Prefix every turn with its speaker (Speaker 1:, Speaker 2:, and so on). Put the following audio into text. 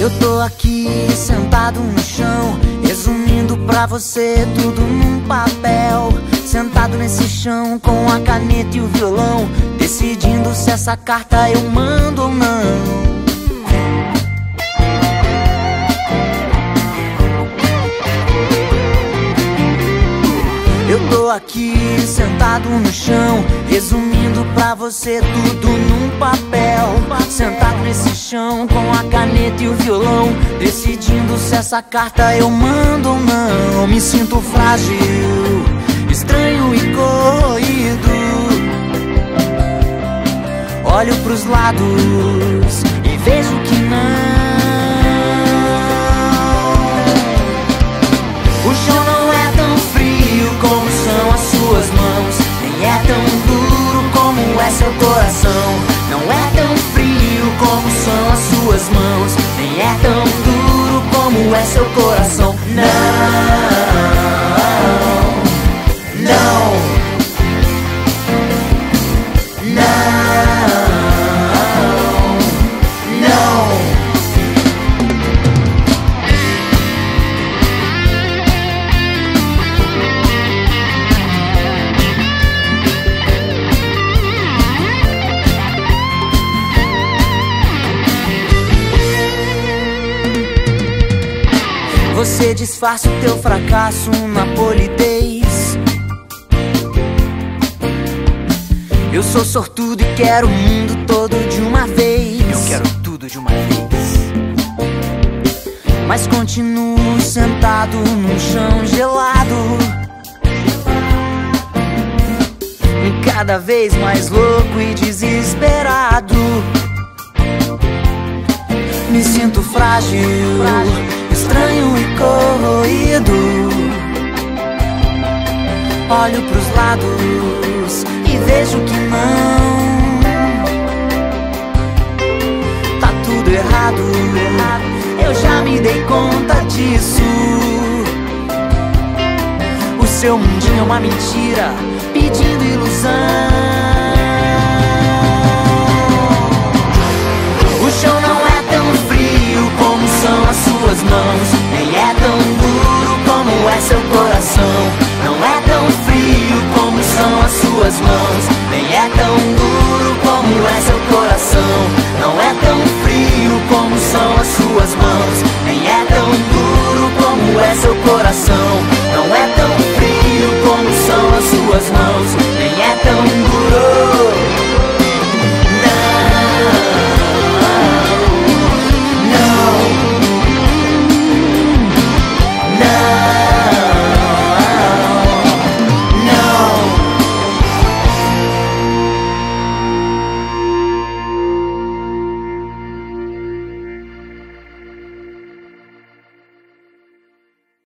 Speaker 1: Eu tô aqui sentado no chão, resumindo pra você tudo num papel. Sentado nesse chão com a caneta e o violão, decidindo se essa carta eu mando ou não. Eu tô aqui sentado no chão, resumindo pra você tudo num papel. Sentado nesse chão com a caneta e o violão, decidindo se essa carta eu mando ou não. Me sinto frágil, estranho e corroído. Olho pros lados como são as suas mãos, nem é tão duro como é seu coração. Não. Você disfarça o teu fracasso na polidez. Eu sou sortudo e quero o mundo todo de uma vez.
Speaker 2: Eu quero tudo de uma vez.
Speaker 1: Mas continuo sentado num chão gelado. Cada vez mais louco e desesperado. Me sinto frágil, estranho e corroído. Olho pros lados e vejo que não. Tá tudo errado, eu já me dei conta disso. O seu mundinho é uma mentira, pedindo ilusão. seu coração.